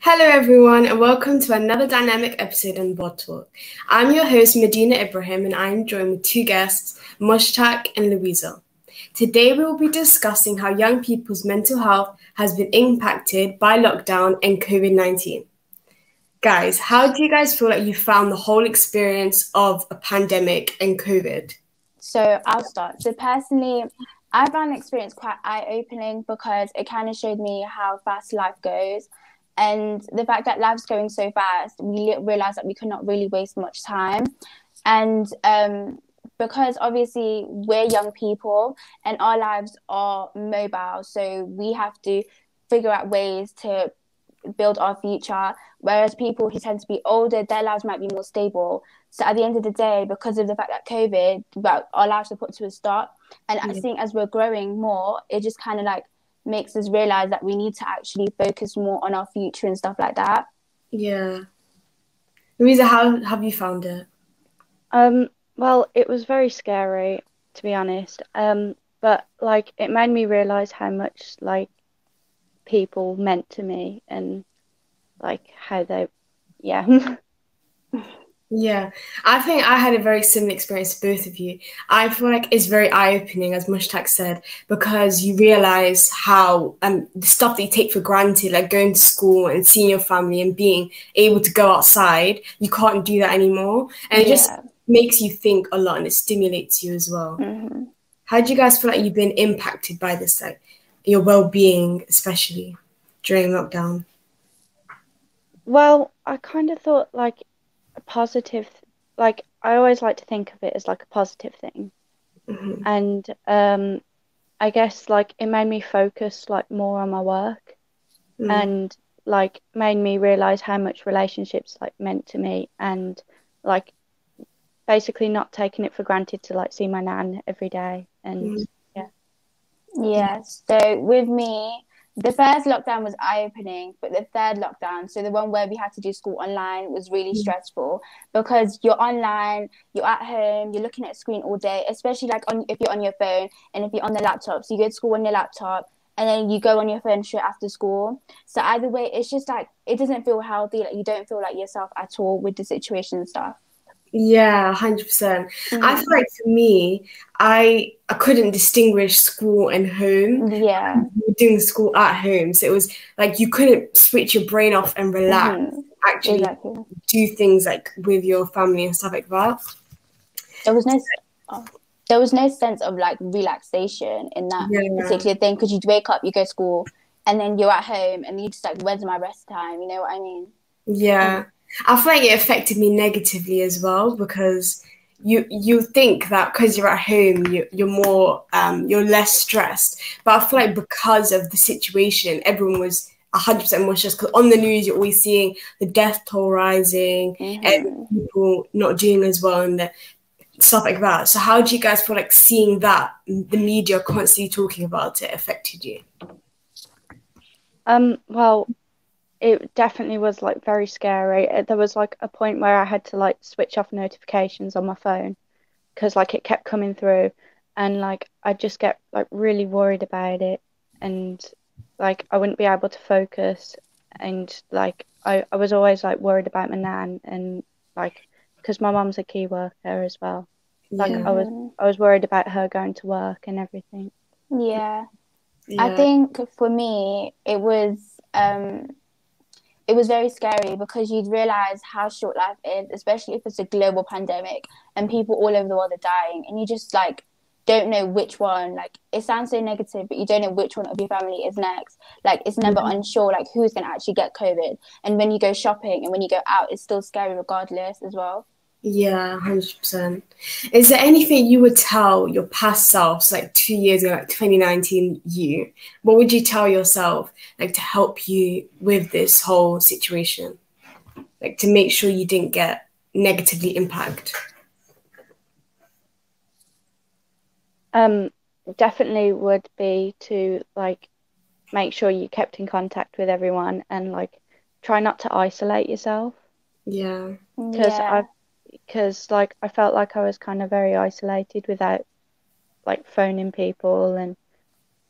Hello, everyone, and welcome to another dynamic episode on VOD Talk. I'm your host, Madina Ibrahim, and I'm joined with two guests, Mushtaq and Luisa. Today, we will be discussing how young people's mental health has been impacted by lockdown and COVID 19. Guys, how do you guys feel like you found the whole experience of a pandemic and COVID? So, I'll start. So, personally, I found the experience quite eye opening because it kind of showed me how fast life goes and the fact that life's going so fast we realized that we could not really waste much time. And um, because obviously we're young people and our lives are mobile so we have to figure out ways to build our future. Whereas people who tend to be older their lives might be more stable. So at the end of the day because of the fact that covid well, our lives are put to a stop. And yeah. i think as we're growing more it just kind of like makes us realize that we need to actually focus more on our future and stuff like that. Yeah. Luisa, how have you found it? Um, well, it was very scary, to be honest. Um, but like it made me realize how much like people meant to me and like how they yeah. Yeah, I think I had a very similar experience to both of you. I feel like it's very eye opening, as Mushtaq said, because you realize how um, the stuff that you take for granted, like going to school and seeing your family and being able to go outside, you can't do that anymore. And it yeah. just makes you think a lot and it stimulates you as well. Mm-hmm. How do you guys feel like you've been impacted by this, like your well being, especially during lockdown? Well, I kind of thought like a positive like I always like to think of it as like a positive thing. Mm-hmm. And um I guess like it made me focus like more on my work mm. and like made me realize how much relationships like meant to me and like basically not taking it for granted to like see my nan every day and mm. yeah. Yeah. So with me, the first lockdown was eye opening, but the third lockdown, so the one where we had to do school online, was really mm. stressful because you're online, you're at home, you're looking at a screen all day, especially like on if you're on your phone and if you're on the laptop. So you go to school on your laptop and then you go on your phone straight after school. So either way, it's just like it doesn't feel healthy. Like you don't feel like yourself at all with the situation and stuff. Yeah, hundred percent. I mm. feel like for me, I I couldn't distinguish school and home. Yeah, doing school at home, so it was like you couldn't switch your brain off and relax. Mm-hmm. Actually, exactly. do things like with your family and stuff like that. There was no, oh, there was no sense of like relaxation in that yeah. particular thing because you'd wake up, you go to school, and then you're at home, and you just like, where's my rest time? You know what I mean? Yeah. Um, I feel like it affected me negatively as well because you you think that because you're at home you, you're more um, you're less stressed. But i feel like because of the situation everyone was 100% more stressed because on the news you're always seeing the death toll rising mm-hmm. and people not doing as well and the stuff like that. So how do you guys feel like seeing that the media constantly talking about it affected you? Um well it definitely was like very scary. There was like a point where I had to like switch off notifications on my phone because like it kept coming through and like I just get like really worried about it and like I wouldn't be able to focus and like I, I was always like worried about my nan and like because my mom's a key worker as well like yeah. I was I was worried about her going to work and everything yeah. yeah. I think for me it was um it was very scary because you'd realize how short life is, especially if it's a global pandemic and people all over the world are dying, and you just like don't know which one. Like it sounds so negative, but you don't know which one of your family is next. Like it's never mm-hmm. unsure like who's gonna actually get COVID. And when you go shopping and when you go out, it's still scary regardless as well. Yeah, hundred percent. Is there anything you would tell your past selves, like two years ago, like twenty nineteen you? What would you tell yourself, like to help you with this whole situation, like to make sure you didn't get negatively impacted? Um, definitely would be to like make sure you kept in contact with everyone and like try not to isolate yourself. Yeah, because yeah. I've because like I felt like I was kind of very isolated without like phoning people and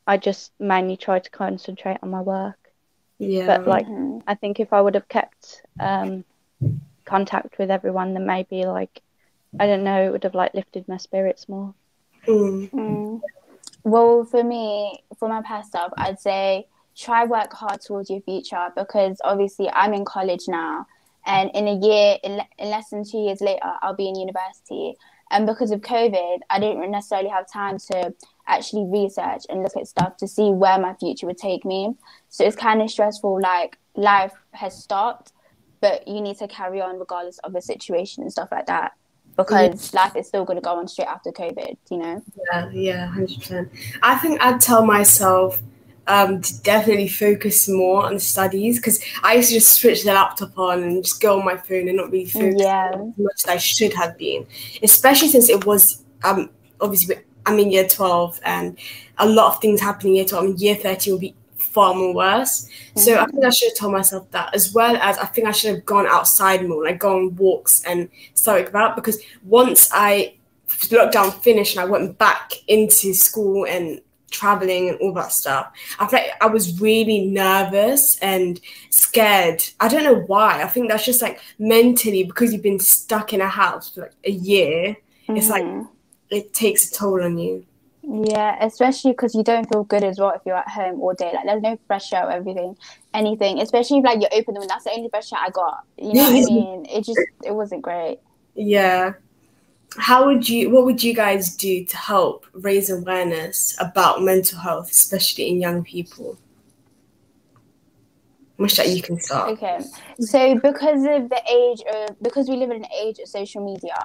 I just mainly tried to concentrate on my work. Yeah. But like, Mhm. I think if I would have kept um, contact with everyone, then maybe like, I don't know, it would have like lifted my spirits more. Mm. Mm. Well, for me, for my past self, I'd say try work hard towards your future because obviously I'm in college now, and in a year, in, le- in less than two years later, I'll be in university. And because of COVID, I didn't necessarily have time to actually research and look at stuff to see where my future would take me. So it's kind of stressful. Like life has stopped, but you need to carry on regardless of the situation and stuff like that because life is still going to go on straight after COVID, you know? Yeah, yeah, hundred percent. I think I'd tell myself um, to definitely focus more on the studies because I used to just switch the laptop on and just go on my phone and not really focus Yeah. as much as I should have been. Especially since it was um obviously I'm in year twelve and a lot of things happening year twelve. and year thirteen will be far more worse. So I think I should have told myself that as well as I think I should have gone outside more, like go on walks and stuff that. Because once I lockdown finished and I went back into school and traveling and all that stuff, I felt I was really nervous and scared. I don't know why. I think that's just like mentally because you've been stuck in a house for like a year. It's like Mhm. it takes a toll on you. Yeah, especially because you don't feel good as well if you're at home all day. Like there's no pressure or everything, anything. Especially if like you open them and that's the only pressure I got. You know what I mean? It just it wasn't great. Yeah. How would you what would you guys do to help raise awareness about mental health, especially in young people? Wish that you can start. Okay, so because of the age of because we live in an age of social media,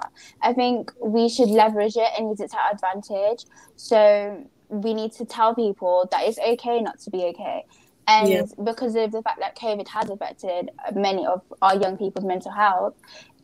I think we should leverage it and use it to our advantage. So we need to tell people that it's okay not to be okay. And Yeah. because of the fact that COVID has affected many of our young people's mental health,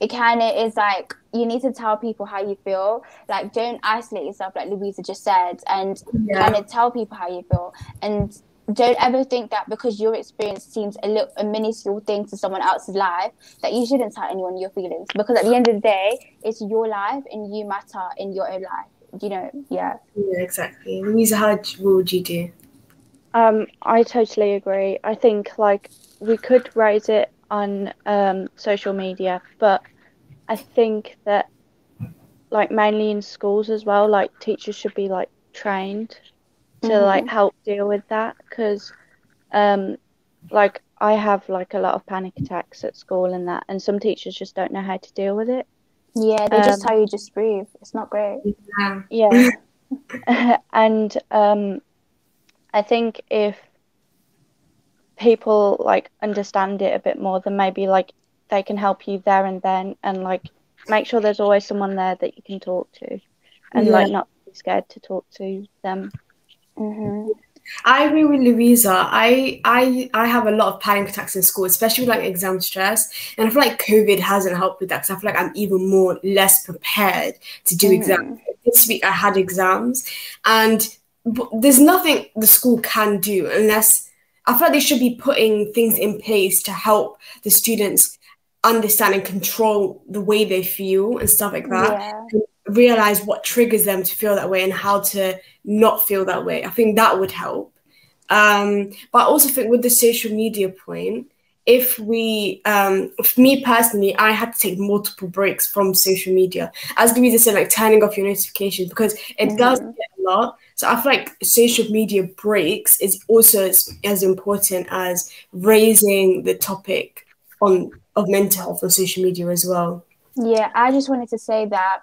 it kind of is like you need to tell people how you feel. Like, don't isolate yourself, like Luisa just said, and Yeah. kind of tell people how you feel. And don't ever think that because your experience seems a little a minuscule thing to someone else's life that you shouldn't tell anyone your feelings because at the end of the day it's your life and you matter in your own life you know yeah Yeah, exactly. Luisa, how would you- would you do? Um, I totally agree. I think like we could raise it on um, social media, but I think that like mainly in schools as well, like teachers should be like trained to Mhm. like help deal with that because um like I have like a lot of panic attacks at school and that and some teachers just don't know how to deal with it. yeah they just Um, tell you just breathe it's not great Yeah. Yeah. and um, I think if people like understand it a bit more, then maybe like they can help you there and then, and like make sure there's always someone there that you can talk to, and Yeah. like not be scared to talk to them. hmm I agree with Luisa. I I I have a lot of panic attacks in school, especially with like exam stress. And I feel like COVID hasn't helped with that because I feel like I'm even more less prepared to do exams. This week I had exams, and there's nothing the school can do unless I feel like they should be putting things in place to help the students understand and control the way they feel and stuff like that yeah realize what triggers them to feel that way and how to not feel that way. I think that would help. Um, but I also think with the social media point, if we, um, for me personally, I had to take multiple breaks from social media. As Luisa said, like turning off your notifications because it does Mhm. get a lot. So I feel like social media breaks is also as, as important as raising the topic on of mental health on social media as well. Yeah, I just wanted to say that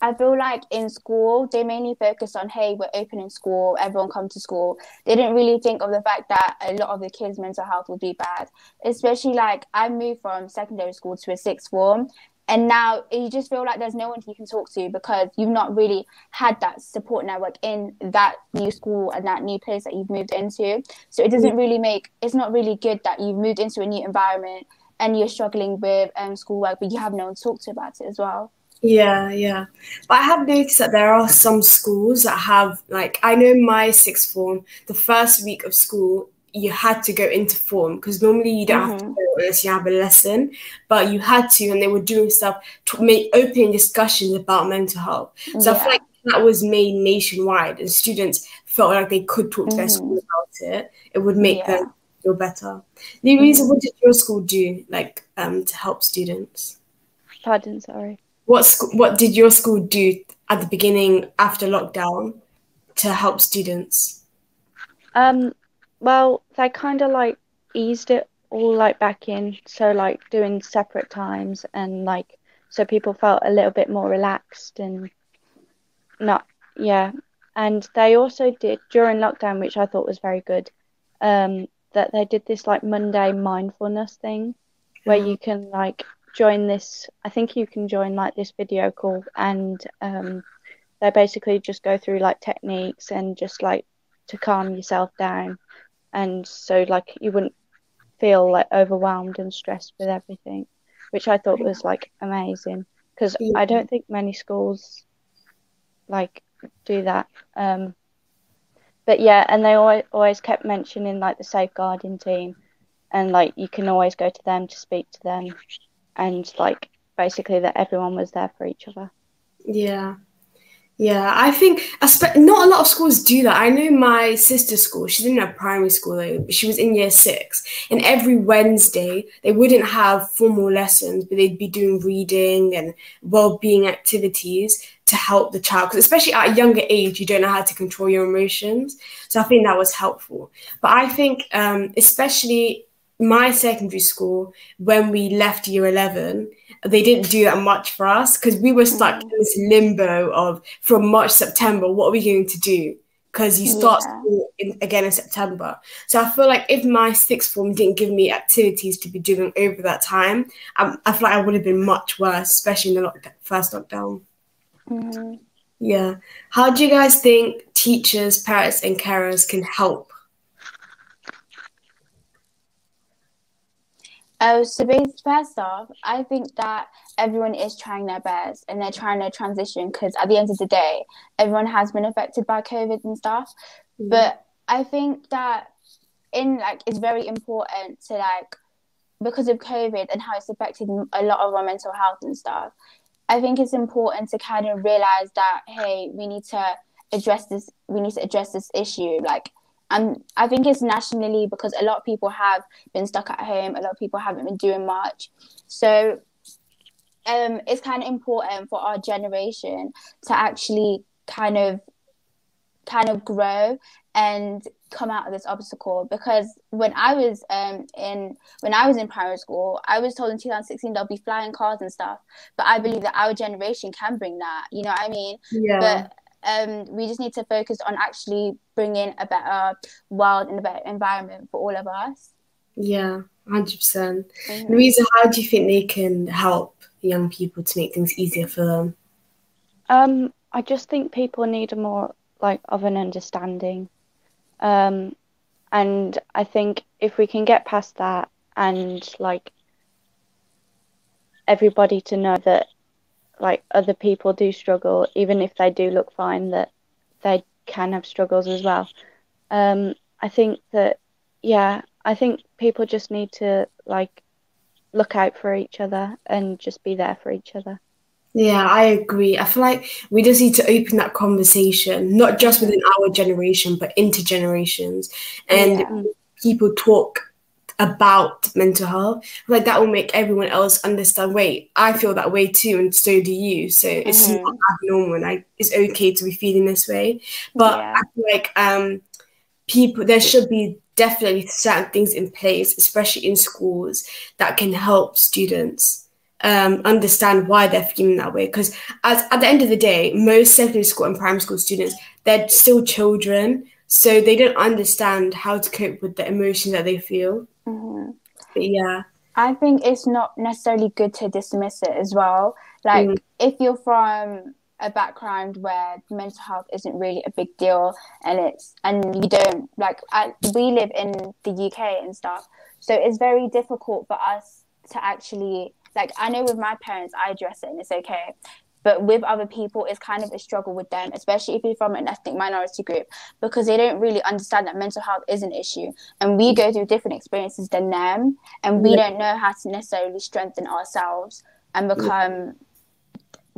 I feel like in school they mainly focus on hey we're opening school everyone come to school. They didn't really think of the fact that a lot of the kids mental health would be bad especially like I moved from secondary school to a sixth form and now you just feel like there's no one you can talk to because you've not really had that support network in that new school and that new place that you've moved into. So it doesn't really make it's not really good that you've moved into a new environment and you're struggling with um, schoolwork but you have no one to talk to about it as well Yeah, yeah. But I have noticed that there are some schools that have, like, I know my sixth form, the first week of school, you had to go into form because normally you don't have to go unless you have a lesson, but you had to, and they were doing stuff to make open discussions about mental health. So I feel like that was made nationwide, and students felt like they could talk to their Mhm. school about it. It would make Yeah. them feel better. Luisa, what did your school do, like, um, to help students? Pardon, sorry. What sc- what did your school do at the beginning after lockdown to help students? Um, well, they kind of like eased it all like back in, so like doing separate times and like so people felt a little bit more relaxed and not yeah. And they also did during lockdown, which I thought was very good. Um, that they did this like Monday mindfulness thing where you can like join this I think you can join like this video call and um they basically just go through like techniques and just like to calm yourself down and so like you wouldn't feel like overwhelmed and stressed with everything which I thought was like amazing because Yeah. I don't think many schools like do that um but yeah and they always, always kept mentioning like the safeguarding team and like you can always go to them to speak to them and like basically that everyone was there for each other Yeah. Yeah, I think not a lot of schools do that. I know my sister's school, she didn't have primary school though, but she was in year six. And every Wednesday, they wouldn't have formal lessons, but they'd be doing reading and well being activities to help the child. Because especially at a younger age, you don't know how to control your emotions. So I think that was helpful. But I think, um, especially my secondary school, when we left year 11, they didn't do that much for us because we were stuck in this limbo of from March, September, what are we going to do? Because you start Yeah. school in, again in September. So I feel like if my sixth form didn't give me activities to be doing over that time, I, I feel like I would have been much worse, especially in the lock- first lockdown. hmm Yeah. How do you guys think teachers, parents, and carers can help? Oh, so bas- first off, I think that everyone is trying their best and they're trying to transition because at the end of the day, everyone has been affected by COVID and stuff. Mm. But I think that in like it's very important to like because of COVID and how it's affected a lot of our mental health and stuff. I think it's important to kind of realize that hey, we need to address this. We need to address this issue. Like, and I think it's nationally because a lot of people have been stuck at home. A lot of people haven't been doing much. So, um, it's kind of important for our generation to actually kind of, kind of grow and come out of this obstacle because when I was um in when I was in primary school, I was told in 2016 there'll be flying cars and stuff. But I believe that our generation can bring that. You know what I mean? Yeah. But um, we just need to focus on actually bringing a better world and a better environment for all of us. yeah, 100%. percent Mhm. Luisa, how do you think they can help young people to make things easier for them? Um, I just think people need a more like of an understanding. Um, and I think if we can get past that and like everybody to know that like other people do struggle, even if they do look fine, that they can have struggles as well. Um, I think that yeah, I think people just need to like look out for each other and just be there for each other. Yeah, I agree. I feel like we just need to open that conversation, not just within our generation, but intergenerations. And Yeah. people talk about mental health. Like that will make everyone else understand, wait, I feel that way too, and so do you. So it's Mhm. not abnormal and I, it's okay to be feeling this way. But Yeah. I feel like um people there should be definitely certain things in place, especially in schools, that can help students um, understand why they're feeling that way. Because as at the end of the day, most secondary school and primary school students, they're still children, so they don't understand how to cope with the emotions that they feel. Mhm. But yeah, I think it's not necessarily good to dismiss it as well. Like Mm. if you're from a background where mental health isn't really a big deal and it's and you don't like I, we live in the UK and stuff so it's very difficult for us to actually like I know with my parents I address it and it's okay but with other people it's kind of a struggle with them especially if you're from an ethnic minority group because they don't really understand that mental health is an issue. And we go through different experiences than them and we Yeah. don't know how to necessarily strengthen ourselves and become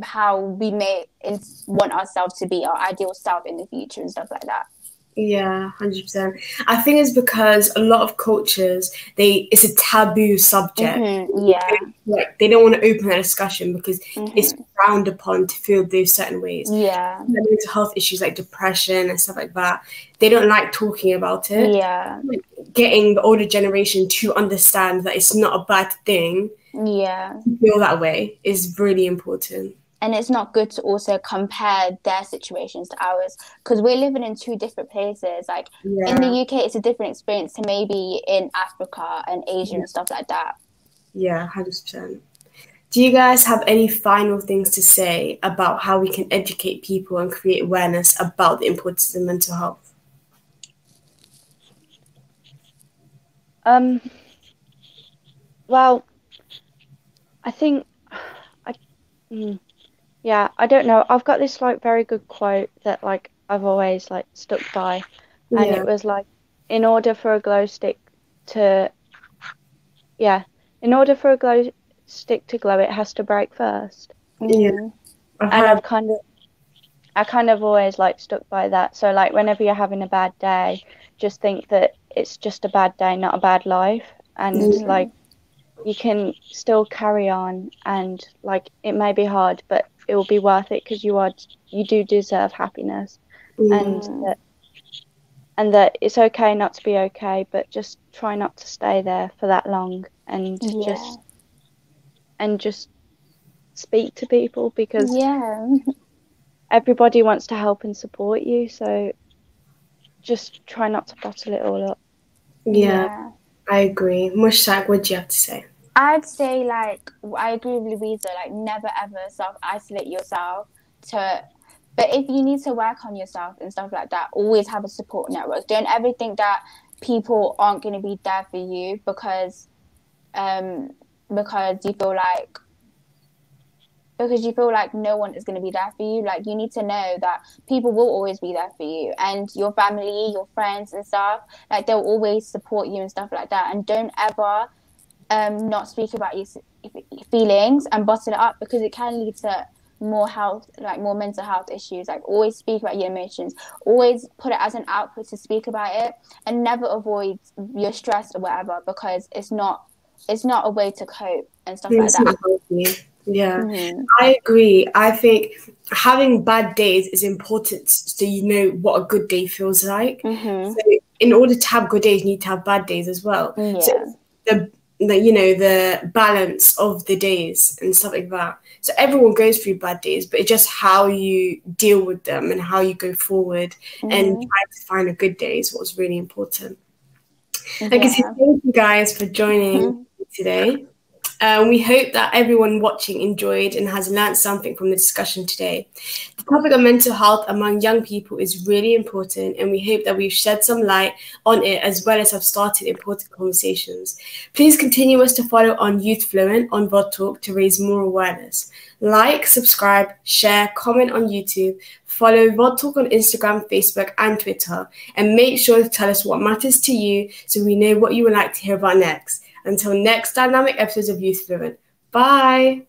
how we may want ourselves to be our ideal self in the future and stuff like that Yeah, hundred percent. I think it's because a lot of cultures they it's a taboo subject. Mhm, Yeah. Like they don't want to open that discussion because Mhm. it's frowned upon to feel those certain ways. Yeah. Mental health issues like depression and stuff like that, they don't like talking about it. Yeah. Getting the older generation to understand that it's not a bad thing Yeah. to feel that way is really important. And it's not good to also compare their situations to ours because we're living in two different places like Yeah. in the uk it's a different experience to maybe in africa and asia and stuff like that Yeah, hundred percent. Do you guys have any final things to say about how we can educate people and create awareness about the importance of mental health? Um, well, I think I, mm, yeah, I don't know. I've got this like very good quote that like I've always like stuck by, and Yeah. it was like, in order for a glow stick to, yeah, in order for a glow stick to glow, it has to break first. Yeah. Mhm. I've and I've kind of I kind of always like stuck by that. So like whenever you're having a bad day, just think that it's just a bad day, not a bad life. And Mhm. like you can still carry on and like it may be hard, but it will be worth it because you are you do deserve happiness Yeah. and that and that it's okay not to be okay, but just try not to stay there for that long and Yeah. just and just speak to people because yeah everybody wants to help and support you so just try not to bottle it all up yeah, I agree. Mushtaq, what do you have to say? I'd say like I agree with Luisa. Like never ever self isolate yourself. To, but if you need to work on yourself and stuff like that, always have a support network. Don't ever think that people aren't going to be there for you because, um, because you feel like. Because you feel like no one is going to be there for you. Like, you need to know that people will always be there for you, and your family, your friends, and stuff. Like, they'll always support you and stuff like that. And don't ever um, not speak about your feelings and bottle it up because it can lead to more health, like more mental health issues. Like always speak about your emotions. Always put it as an output to speak about it, and never avoid your stress or whatever because it's not it's not a way to cope and stuff like that. Yeah. Mhm. I agree. I think having bad days is important so you know what a good day feels like. Mhm. So in order to have good days, you need to have bad days as well. Yeah. So the, the you know the balance of the days and stuff like that. So everyone goes through bad days, but it's just how you deal with them and how you go forward and Mhm. try to find a good day is what's really important. Yeah. Like I said, thank you guys for joining Mhm. today. Um, we hope that everyone watching enjoyed and has learned something from the discussion today. The topic of mental health among young people is really important, and we hope that we've shed some light on it as well as have started important conversations. Please continue us to follow on Youth Fluent on VOD Talk to raise more awareness. Like, subscribe, share, comment on YouTube, follow VOD Talk on Instagram, Facebook, and Twitter, and make sure to tell us what matters to you so we know what you would like to hear about next. Until next dynamic episodes of Youth Fluent. Bye.